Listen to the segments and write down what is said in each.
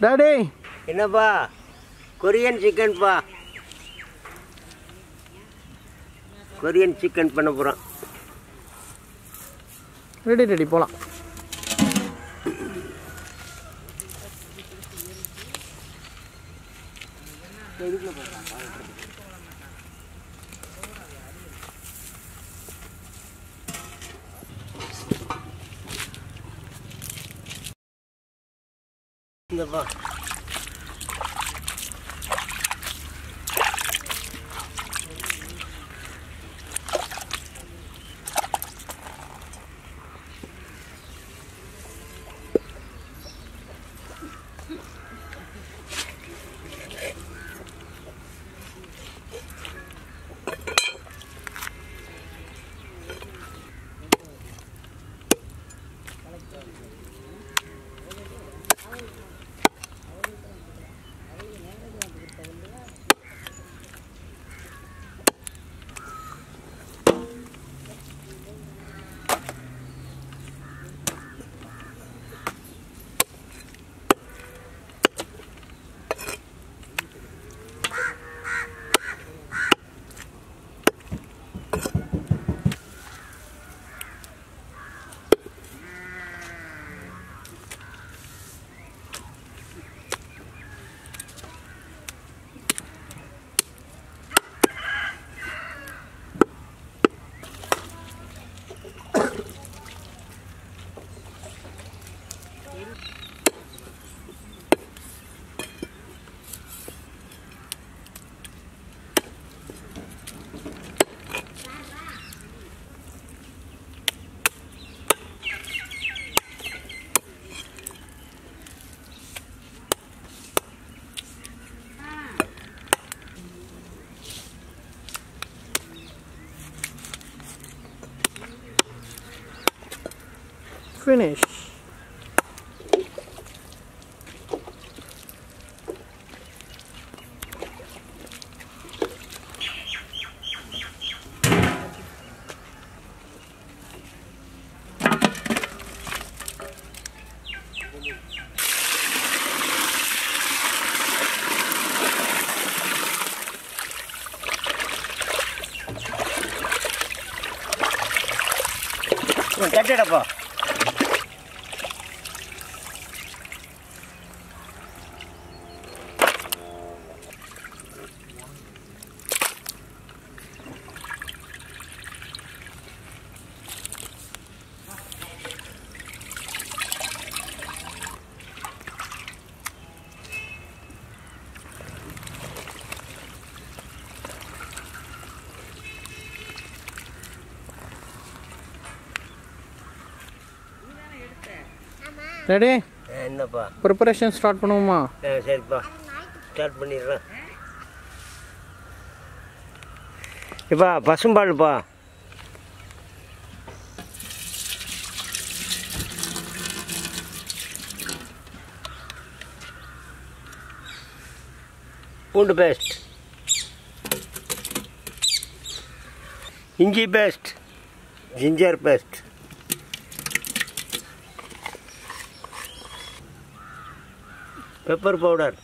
Daddy. என்னப்பா? Korean சிக்கன்ப்பா Korean chicken பண்ண போகிறோம் ரெடி ரெடி போகலாம் aber 되네 टेडा ரெடி என்னப்பா ப்ரிப்பரேஷன் ஸ்டார்ட் பண்ணுவோமா ஆ, சரிப்பா ஸ்டார்ட் பண்ணிடுறேன் இப்பா பசும்பால்ப்பா பூண்டு பேஸ்ட் இஞ்சி paste ginger paste pepper powder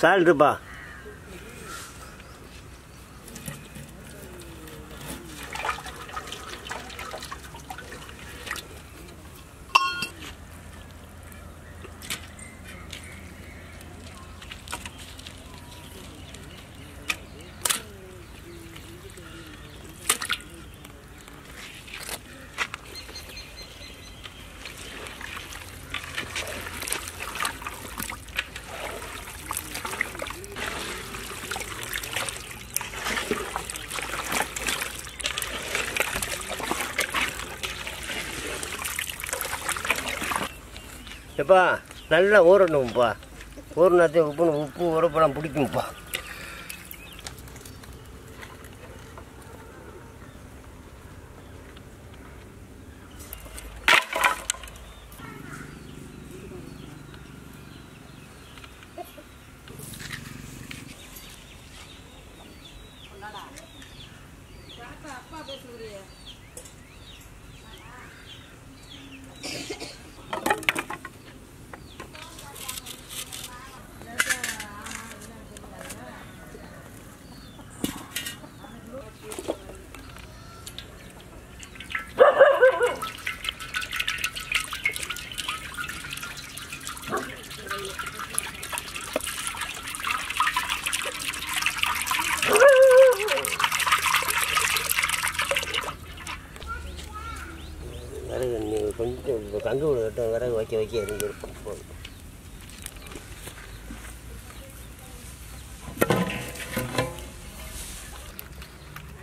சால்ட்டுப்பா எப்பா நல்லா ஊறணும்ப்பா ஊறினாத்தே உப்புன்னு உப்பு உரப்பெல்லாம் பிடிக்கும்ப்பா கங்கு விட்டு விறகு வைக்க வைக்க எரிஞ்சிருக்கும் போதும்.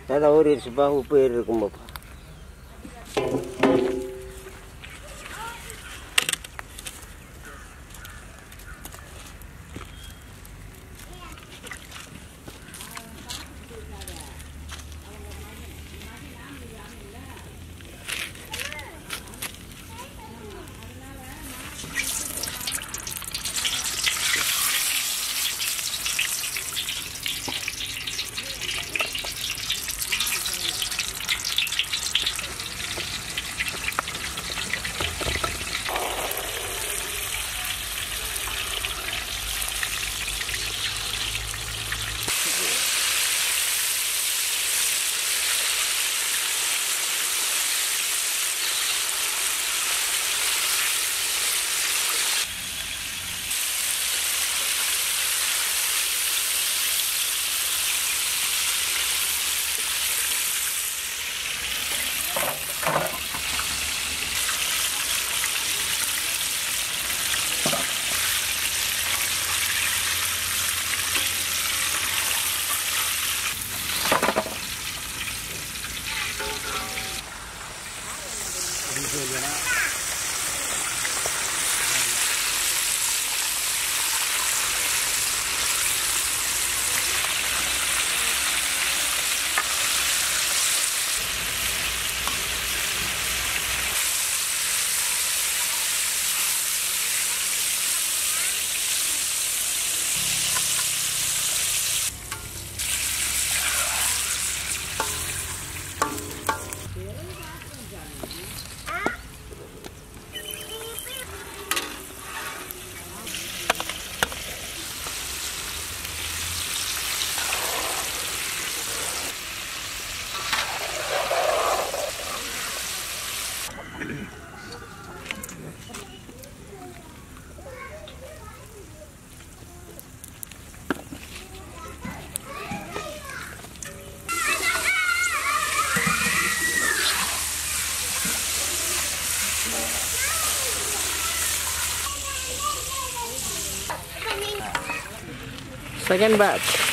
நல்லா ஊறிடுச்சுப்பா உப்பு ஏறி இருக்கும்போப்பா Yeah. Second batch.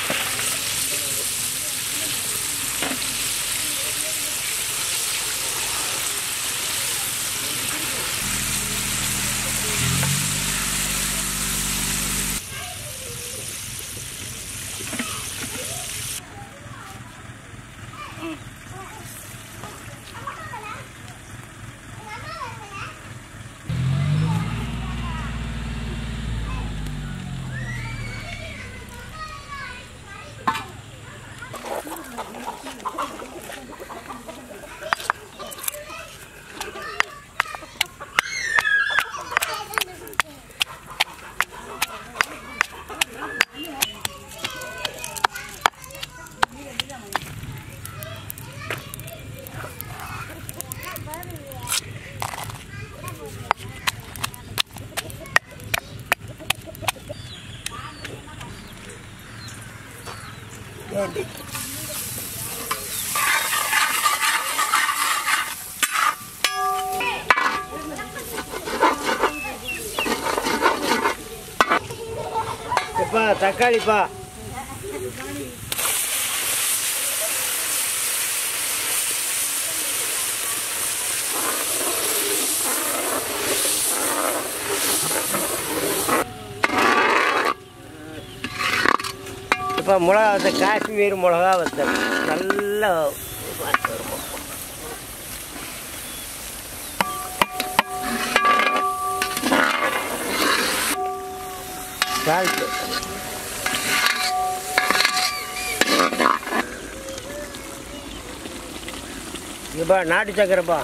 தக்காளிப்பா. இப்போ மிளகா வத்த காஷ்மீர் மிளகா வத்த நல்லா சால்ட்டு இப்பா நாட்டு சக்கரைப்பா.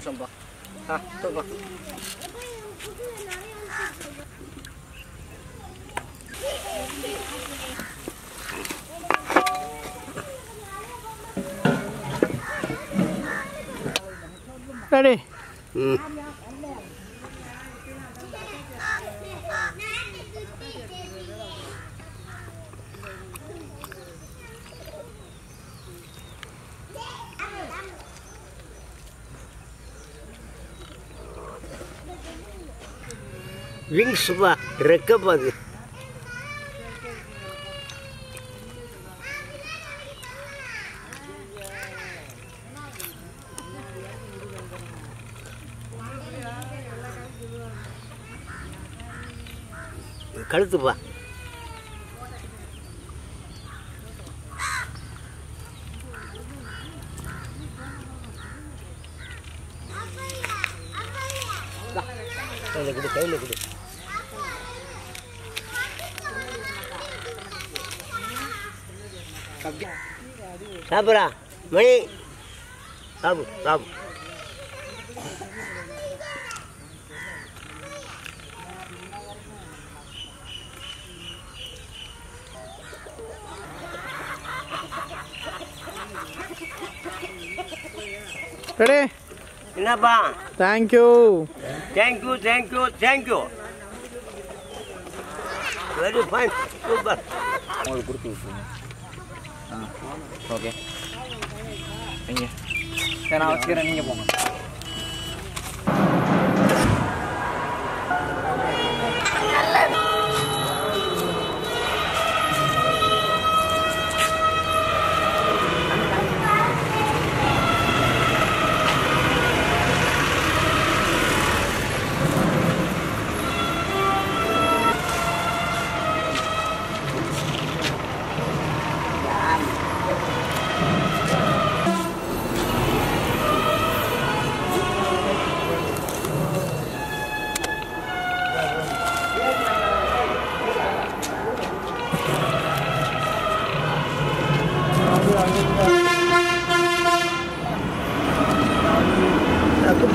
Sumpah, hah. விங்ஸ் பா ரெக்கப்பா அது. கழுத்துப்பா சாப்பிட்றா மணி சாப்பு சாப்பு ரெடி என்னப்பா thank you thank you thank you thank you very fine super உங்களுக்கு கொடுத்து விட்ருங்க ஆ Okay நீங்கள் நான் வச்சுக்கிறேன் நீங்கள் போங்க